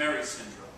Mary syndrome.